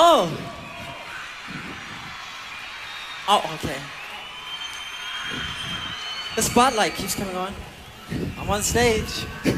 Oh. Oh, okay. The spotlight keeps coming on. I'm on stage.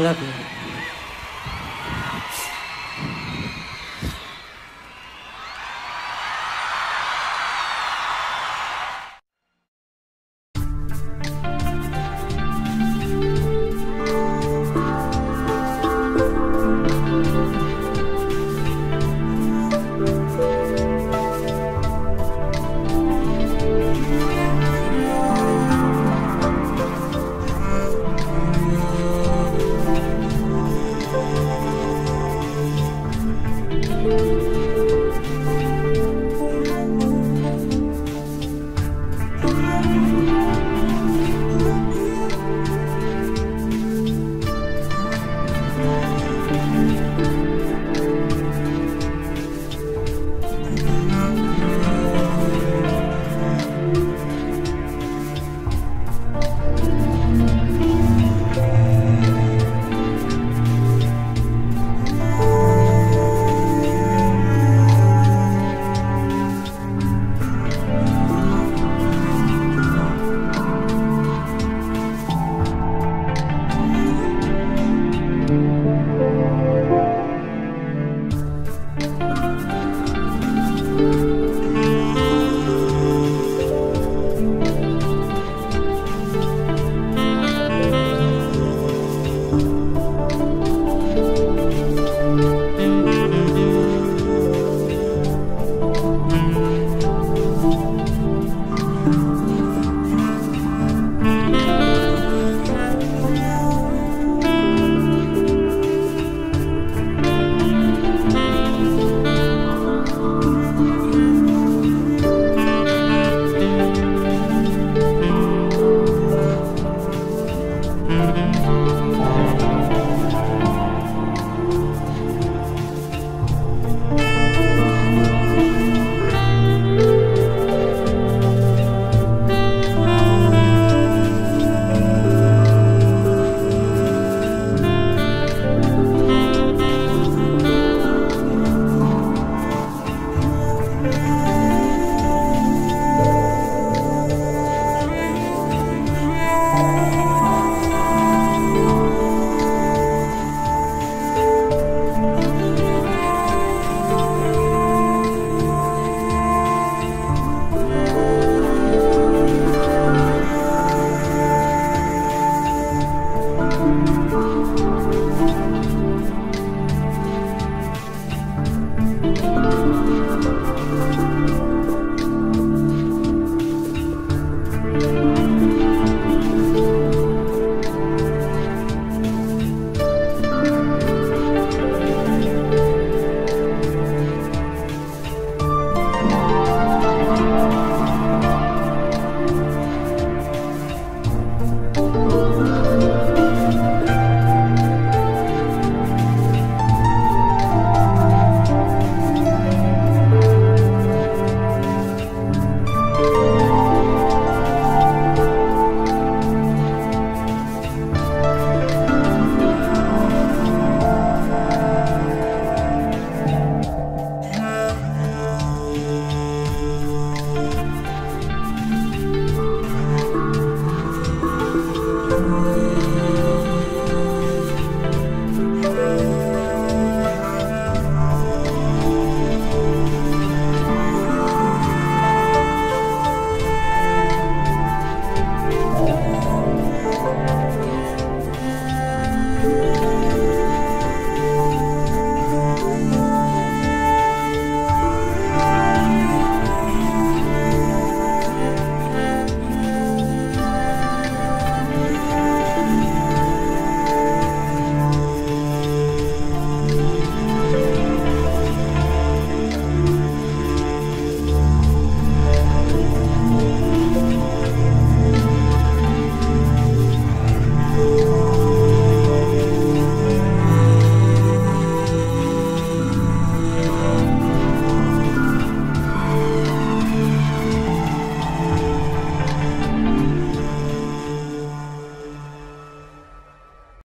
I love you.